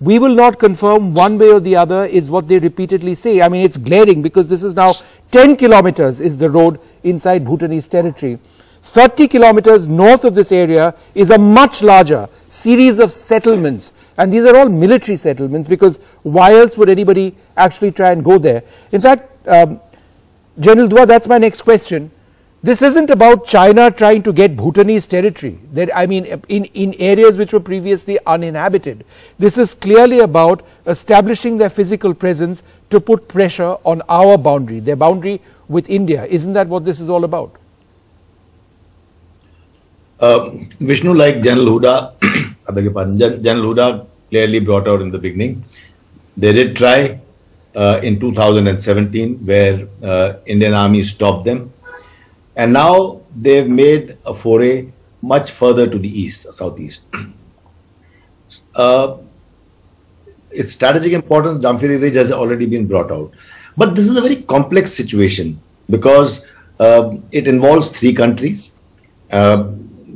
we will not confirm one way or the other is what they repeatedly say. I mean, it's glaring because this is now 10 kilometers is the road inside Bhutanese territory. 30 kilometers north of this area is a much larger series of settlements and these are all military settlements because why else would anybody actually try and go there. In fact, um, General Dua, that's my next question. This isn't about China trying to get Bhutanese territory. That I mean, in, in areas which were previously uninhabited. This is clearly about establishing their physical presence to put pressure on our boundary, their boundary with India. Isn't that what this is all about? Uh, Vishnu, like General Hooda, I beg your pardon, General Hooda clearly brought out in the beginning, they did try uh, in 2017 where uh, Indian Army stopped them. And now they've made a foray much further to the east, southeast. Uh, its strategic importance, Jampheri Ridge has already been brought out. But this is a very complex situation because uh, it involves three countries. Uh,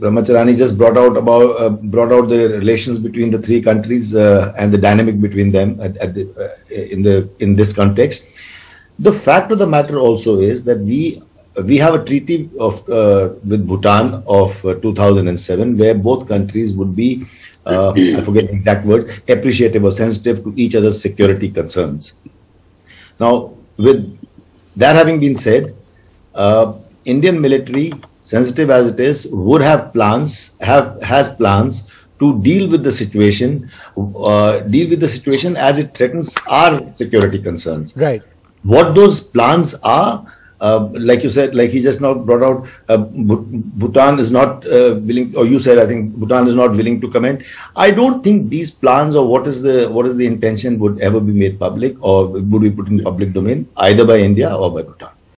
Brahma Chellaney just brought out about uh, brought out the relations between the three countries uh, and the dynamic between them at, at the, uh, in the in this context. The fact of the matter also is that we we have a treaty of uh, with Bhutan of uh, 2007 where both countries would be uh, I forget the exact words appreciative or sensitive to each other's security concerns. Now, with that having been said, Indian military sensitive as it is, would have plans, have has plans to deal with the situation, uh, deal with the situation as it threatens our security concerns. Right. What those plans are, uh, like you said, like he just now brought out, uh, Bhutan is not uh, willing, or you said, I think Bhutan is not willing to comment. I don't think these plans or what is the what is the intention would ever be made public or would be put in the public domain either by India or by Bhutan.